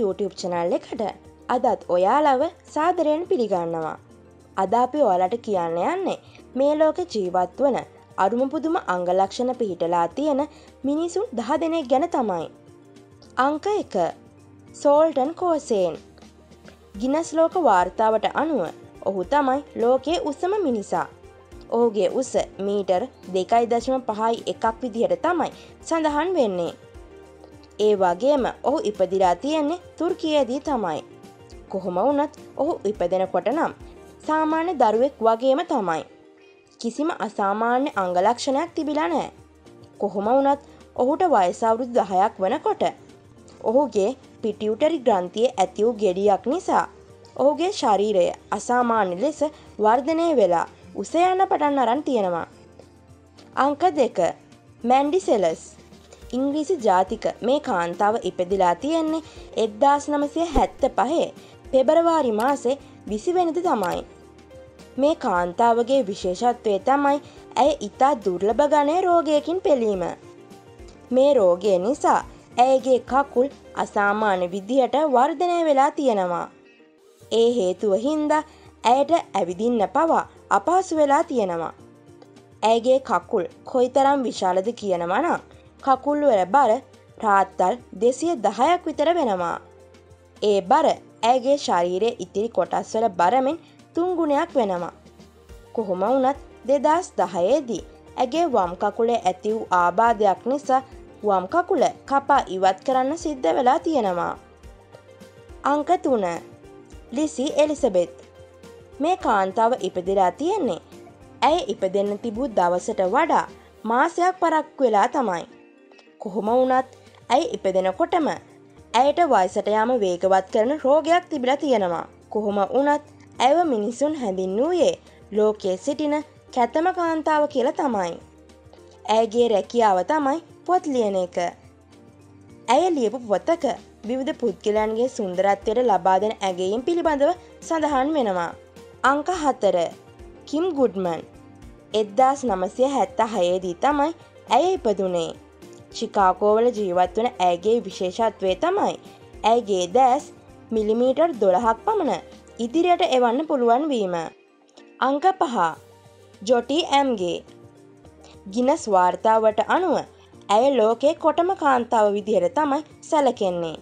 YouTube channel එකට අදත් ඔයාලව සාදරයෙන් පිළිගන්නවා. අද අපි ඔයාලට කියන්න යන්නේ මේ ලෝක ජීවත් වන අරුමපුදුම අංගලක්ෂණ පිහිටලා තියෙන මිනිසුන් දහ දෙනෙක් ගැන තමයි. අංක එක සෝල්ටන් කෝසේන් ගිනස් ලෝක වාර්තාවට අනුව ඔහු තමයි ලෝකයේ උසම මිනිසා. ඔහුගේ උස මීටර් දෙකයි දශම පහයි එකක් විදිහට තමයි සඳහන් වෙන්නේ. ඒ වගේම ඔහු ඉපදිලා තියෙන්නේ තුර්කියේදී තමයි. කොහොම වුනත් ඔහු ඉපදෙනකොට නම් සාමාන්‍ය දරුවෙක් වගේම තමයි. කිසිම අසාමාන්‍ය අංගලක්ෂණයක් තිබිලා නෑ. කොහොම වුනත් ඔහුට වයසවුරුදු දහයක් වනකොට. ඔහුගේ පිටියුටරි ග්‍රන්තිය ඇති වූ ගෙඩියක් නිසා. ඔහුගේ ශරීරය අසාමාන්‍ය ලෙස වර්ධනය වෙලා උසයන්න පටන් අරන් තියෙනවා. අංක දෙක මැන්ඩි සෙලස් ඉංග්‍රීසි ජාතික මේ කාන්තාව ඉපදිලා තියෙන්නේ එද්දාස් නමසය හැත්ත පහේ පෙබරවාරි මාසේ විසිවෙනද තමයි. මේ කාන්තාවගේ විශේෂත්වය තමයි ඇය ඉතා දුර්ලභ ගණය රෝගයකින් පෙළීම. මේ රෝගය නිසා ඇයගේ කකුල් අසාමාන්‍ය විදිහට වර්ධනය වෙලා තියෙනවා. ඒ හේතුව හින්දා ඇයට ඇවිදින්න පවා අපහසු වෙලා තියෙනවා. ඇයගේ කකුල් කොයිතරම් විශාලද කියනවනම් කකුල්වල බර රාත්තල් දෙසිය දහයක් විතර වෙනවා. ඒ බර ඇගේ ශරීරය ඉතිරි කොටස්වල බරමින් තුන්ගුණයක් වෙනවා. කොහොම වුනත් දෙදස් දහයේදී ඇගේ වම් කකුලේ ඇති වූ ආබාධයක් නිසා වම් කකුල කපා ඉවත් කරන්න සිද්ධ වෙලා තියෙනවා. අංක තුන ලිසි එලිසබෙත් මේ කාන්තාව ඉපදිලා තියෙන්නේ ඇය ඉපදෙන්න තිබූ දවසට වඩා මාසයක් පරක්කු වෙලා තමයි. කොහොම වුනත් ඇයි ඉපදෙනකොටම ඇයට වයිසට යාම වේගවත් කරන රෝගයක් තිබිලා තියෙනවා. කොහොම වනත් ඇව මිනිසුන් හැඳින් වූයේ ලෝකයේ සිටින කැතම කාන්තාව කියල තමයි. ඇගේ රැකියාව තමයි පොත් ලියන එක. ඇය ලියපු පොත්තක විවිධ පුද්ගලන්ගේ සුන්දරත්වයට ලබා දෙන ඇගේයින් පිළිබඳව සඳහන් වෙනවා. අංක හතර කිම් ගුඩ්මන් එද්දාස් නමසය හැත්ත හයේදී තමයි ඇය ඉපදුනේ. චිකාකෝවල ජීවත් වන ඇගේ විශේෂත්වය තමයි ඇගේ දෑස් මිලිමීටර් දොළහක් පමණ ඉදිරියට එවන්න පුළුවන් වීම. අංක පහ ජොටි ඇම්ගේ ගිනස් වාර්තාවට අනුව ඇය ලෝකේ කොටම කාන්තාව විදිහයට තමයි සැලකෙන්නේ.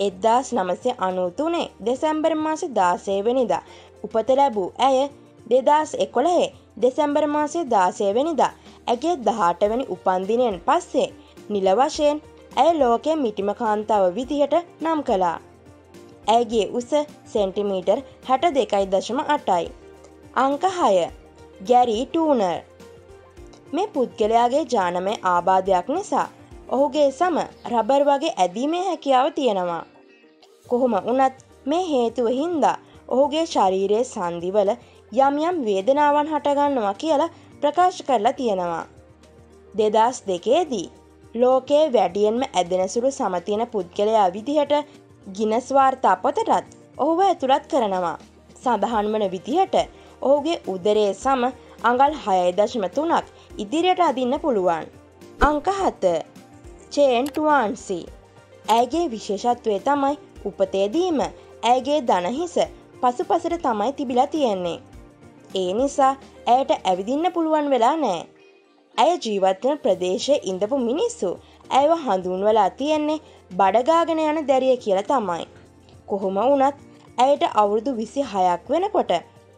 එද්දාස් නමසය අනුතුනේ දෙසැම්බර් මාස දාසේවනිදා උපත ලැබූ ඇය දෙදස් එකොළහේ දෙසැම්බර් මාසේ දාසයවෙනිදා ඇගේ දහටවැනි උපන්දිනයෙන් පස්සේ නිල වශයෙන් ඇය ලෝකය මිටිම කාන්තාව විදිහට නම් කළා. ඇගේ උස සෙන්ටිමීටර් හැට දෙකයි දශම අටයි. අංක හය ගැරී ටූනර් මේ පුද්ගලයාගේ ජානමය ආබාධයක් නිසා ඔහුගේ සම රබර් වගේ ඇදීමේ හැකියාව තියෙනවා. කොහොම වනත් මේ හේතුව හින්දා ඔහුගේ ශරීරයේ සන්දිවල යම් යම් වේදනාවන් හටගන්නවා කියලා ප්‍රකාශ කරලා තියෙනවා. දෙදස් දෙකේදී ලෝකයේ වැඩියෙන්ම ඇදෙනසුළු සමතියන පුද්ගලයා විදිහට ගිනස්වාර්තා පොතටත් ඔහුව ඇතුළත් කරනවා. සඳහන් වන විදිහට ඔහුගේ උදරේ සම අඟල් හයදශම තුනක් ඉදිරියට අදින්න පුළුවන්. අංක හත චේන්ටුවන්සි ඇගේ විශේෂත්වය තමයි උපතේදීම ඇගේ දනහිස පසු පසට තමයි තිබිලා තියෙන්නේ. ඒ නිසා ඇයට ඇවිදින්න පුළුවන් වෙලා නෑ. ඇය ජීවත්වන ප්‍රදේශය ඉඳපු මිනිස්සු ඇව හඳුන්වලා තියෙන්නේ බඩගාගෙන යන දැරිය කියල තමයි. කොහොම වනත් ඇයට අවුරුදු විසි හයක් වෙනකොට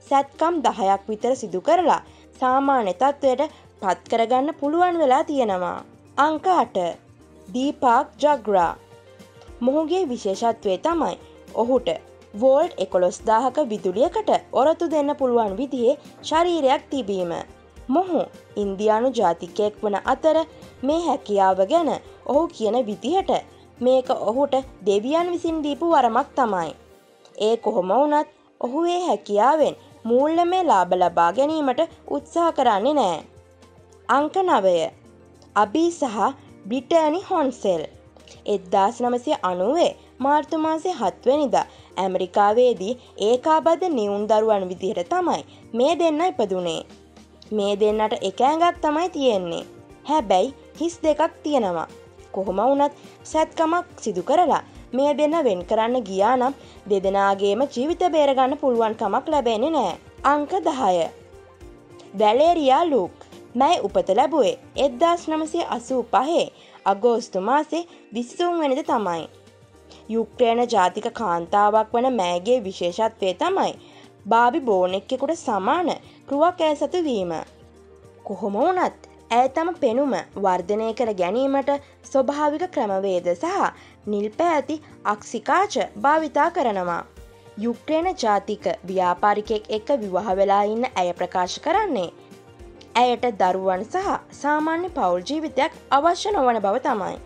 සැත්කම් දහයක් විතර සිදු කරලා සාමාන්‍ය තත්ත්වයට පත්කරගන්න පුළුවන් වෙලා තියෙනවා. අංකාට දීපාක් ජග්‍රා මොහුගේ විශේෂත්වය තමයි ඔහුට වෝල්ට් එකොළොස්දාහක විදුලියකට ඔරොත්තු දෙන්න පුළුවන් විදිහේ ශරීරයක් තිබීම. මොහු ඉන්දයානු ජාතිකයෙක් වන අතර මේ හැකියාව ගැන ඔහු කියන විදිහට මේක ඔහුට දෙවියන් විසින් දීපු වරමක් තමයි. ඒ කොහොම වුනත් ඔහු ඒ හැකියාවෙන් මූල්ල මේ ලාබ ලබා ගැනීමට උත්සාහ කරන්නේ නෑ. අංක නවය අබී සහ බ්‍රිටෑනි හොන්සෙල් එද්දාස් නමසය අනුවේ මාර්තුමාසේ හත්වනිදා ඇමරිකාවේදී ඒකාබද්ධ නිවුන් දරුවන් විදිහට තමයි මේ දෙන්න ඉපදුනේ. මේ දෙන්නට එක ඇඟක් තමයි තියෙන්නේ. හැබැයි හිස් දෙකක් තියෙනවා. කොහොම වුනත් සැත්කමක් සිදු කරලා මේ දෙන්න වෙන් කරන්න ගියා නම් දෙදෙනගේම ජීවිත බේරගන්න පුළුවන්කමක් ලැබෙන නෑ. අංක දහය. වැලේරයා ලූක් මැයි උපත ලැබුවේ එද්දාස් නමසේ අසූ පහේ අගෝස්තු මාසේ විස්සුම් වෙනද තමයි. යුක්්‍රේණ ජාතික කාන්තාවක් වන මෑගේ විශේෂත්වය තමයි බාබි බෝනෙක්කෙකුට සමාන රුවක් ඇය සතු වීම. කොහොම වනත් ඇය තම පෙනුම වර්ධනය කර ගැනීමට ස්වභාවික ක්‍රමවේද සහ නිල්පෑ ඇති අක්සිකාච භාවිතා කරනවා. යුක්්‍රේණ ජාතික ව්‍යාපාරිකෙක් එක විවාහ වෙලා ඉන්න ඇය ප්‍රකාශ කරන්නේ. ඇයට දරුවන් සහ සාමාන්‍ය පවුල් ජීවිතයක් අවශ්‍ය නොවන බව තමයි.